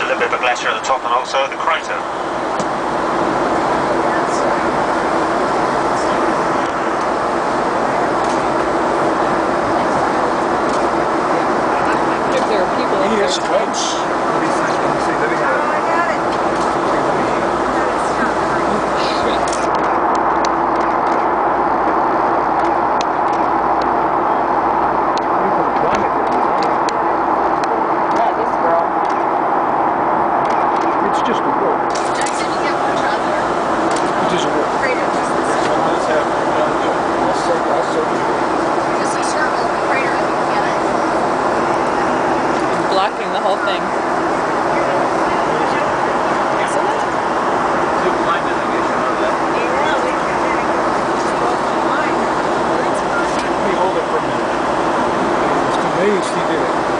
a little bit of a glacier at the top and also the crater. If there are people up Yes, there. folks. It is just a walk. Crater, just this. I'll say, I'll say. Just a circle of the crater and you get it. Blocking the whole thing. Isn't it? Let me hold it for a minute. It's amazed he did it.